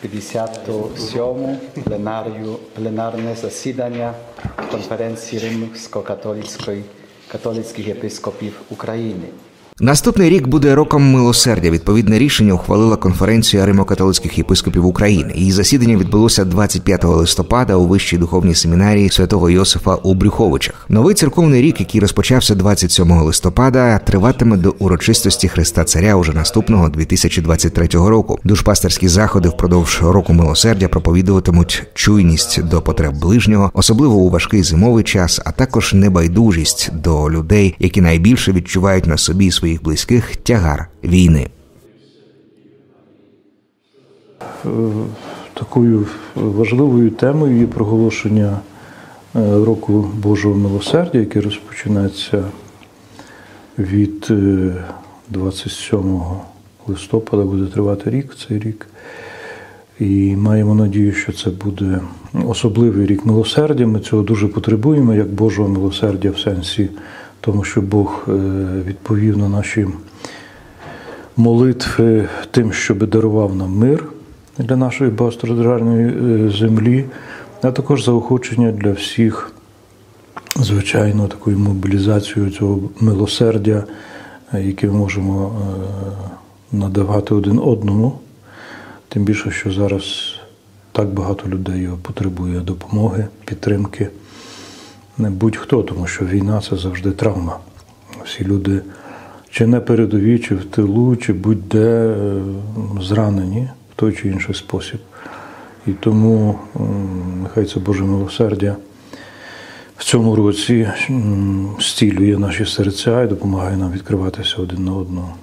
57 пленарію, пленарне засідання конференції Римсько-католицької католицьких єпископів України. Наступний рік буде роком милосердя. Відповідне рішення ухвалила конференція Римо-католицьких єпископів України. Її засідання відбулося 25 листопада у вищій духовній семінарії святого Йосифа у Брюховичах. Новий церковний рік, який розпочався 27 листопада, триватиме до урочистості Христа Царя уже наступного 2023 року. Душпастерські заходи впродовж року милосердя проповідуватимуть чуйність до потреб ближнього, особливо у важкий зимовий час, а також небайдужість до людей, які найбільше відчувають на собі і своїх близьких тягар війни. Такою важливою темою є проголошення е, року Божого милосердя, який розпочинається від е, 27 листопада, буде тривати рік, цей рік. І маємо надію, що це буде особливий рік милосердя. Ми цього дуже потребуємо, як Божого милосердя в сенсі тому, що Бог е, відповів на наші молитви тим, щоб дарував нам мир для нашої багатостраждальної е, землі, а також заохочення для всіх, звичайно, такою мобілізацією цього милосердя, е, яке ми можемо надавати один одному. Тим більше, що зараз так багато людей потребує допомоги, підтримки. Не будь-хто, тому що війна це завжди травма. Всі люди чи на передовій, чи в тилу, чи будь-де е, зранені в той чи інший спосіб. І тому нехай це Боже милосердя в цьому році м, зцілює наші серця і допомагає нам відкриватися один на одного.